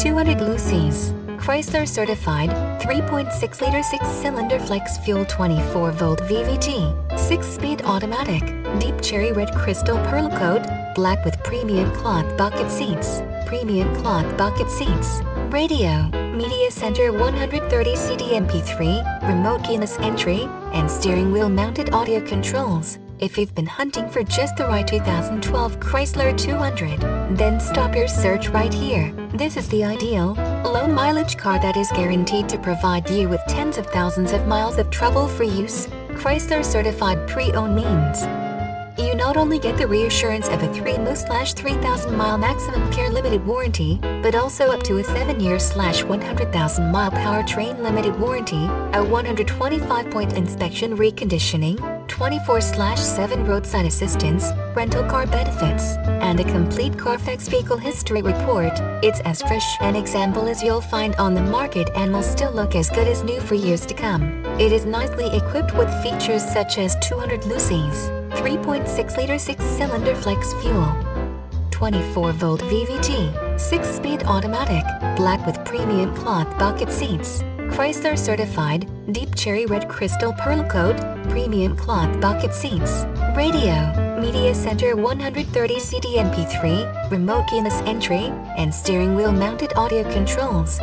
200 LX, Chrysler certified 3.6 liter 6 cylinder flex fuel 24 volt VVT, 6 speed automatic, deep cherry red crystal pearl coat, black with premium cloth bucket seats, premium cloth bucket seats, radio, media center 130 CD MP3, remote keyless entry, and steering wheel mounted audio controls. If you've been hunting for just the right 2012 Chrysler 200, then stop your search right here. This is the ideal, low mileage car that is guaranteed to provide you with tens of thousands of miles of trouble-free use. Chrysler certified pre-owned means you not only get the reassurance of a 3-3,000 mile maximum care limited warranty, but also up to a 7-year 100,000 mile powertrain limited warranty, a 125-point inspection reconditioning, 24-7 roadside assistance, rental car benefits, and a complete Carfax vehicle history report. It's as fresh an example as you'll find on the market and will still look as good as new for years to come. It is nicely equipped with features such as 200 LX, 3.6-liter six-cylinder flex fuel, 24-volt VVT, 6-speed automatic, black with premium cloth bucket seats, Chrysler certified, deep cherry red crystal pearl coat, premium cloth bucket seats, radio, media center 130 CD MP3, remote keyless entry, and steering wheel mounted audio controls.